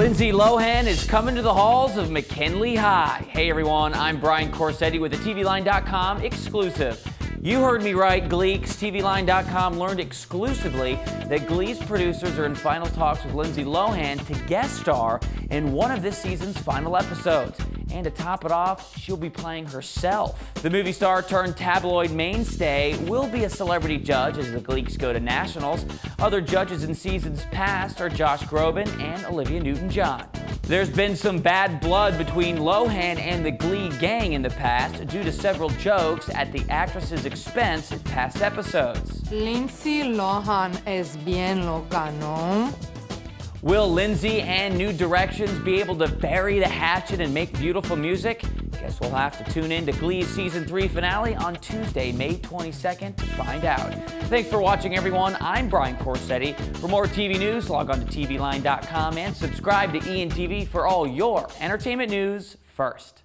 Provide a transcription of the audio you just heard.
Lindsay Lohan is coming to the halls of McKinley High. Hey everyone, I'm Brian Corsetti with the TVLine.com exclusive. You heard me right, Gleeks. TVLine.com learned exclusively that Glee's producers are in final talks with Lindsay Lohan to guest star in one of this season's final episodes. And to top it off, she'll be playing herself. The movie star turned tabloid mainstay will be a celebrity judge as the Gleeks go to nationals. Other judges in seasons past are Josh Groban and Olivia Newton-John. There's been some bad blood between Lohan and the Glee gang in the past due to several jokes at the actress's expense in past episodes. Lindsay Lohan es bien loca, ¿no? Will Lindsay and New Directions be able to bury the hatchet and make beautiful music? Guess we'll have to tune in to Glee's season 3 finale on Tuesday, May 22nd to find out. Thanks for watching, everyone. I'm Brian Corsetti. For more TV news, log on to TVLine.com and subscribe to ENTV for all your entertainment news first.